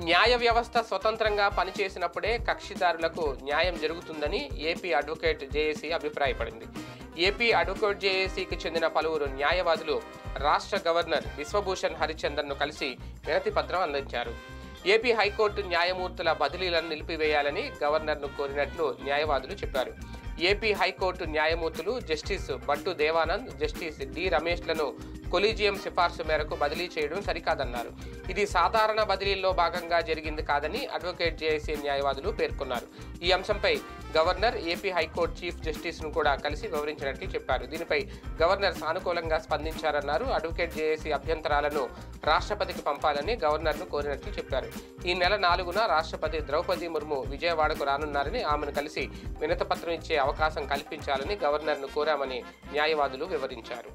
న్యాయ వ్యవస్థ స్వతంత్రంగా పనిచేసినప్పుడే కక్షిదారులకు న్యాయం జరుగుతుందని ఏపీ అడ్వకేట్ జేఏసీ అభిప్రాయపడింది. ఏపీ అడ్వకేట్ జేఏసీకి చెందిన పలువురు న్యాయవాదులు రాష్ట్ర గవర్నర్ విశ్వభూషణ్ హరిచందన్ను కలిసి వినతి పత్రం అందించారు. ఏపీ హైకోర్టు న్యాయమూర్తుల బదిలీలను నిలిపివేయాలని గవర్నర్ను కోరినట్లు న్యాయవాదులు చెప్పారు. ఏపీ హైకోర్టు న్యాయమూర్తులు justice Battu Devanand justice D రమేష్లను collegium సిఫార్సు మేరకు బదిలీ చేయడం సరికాదన్నారు. ఇది సాధారణ బదిలీల్లో భాగంగా జరిగింది కాదని అడ్వకేట్ జేఏసీ న్యాయవాదులు పేర్కొన్నారు. ఈ అంశంపై governor AP high court chief జస్టిస్ను కూడా కలిసి వివరించినట్లు చెప్పారు. దీనిపై గవర్నర్ సానుకూలంగా స్పందించారన్నారు. అడ్వకేట్ జేఏసీ అభ్యంతరాలను రాష్ట్రపతికి పంపాలని గవర్నర్ను కోరినట్లు చెప్పారు. ఈ నెల నాలుగున రాష్ట్రపతి ద్రౌపది ముర్ము విజయవాడకు రానున్నారని ఆమెను కలిసి వినతపత్రం ఇచ్చే అవకాశం కల్పించాలని గవర్నర్ను కోరామని న్యాయవాదులు వివరించారు.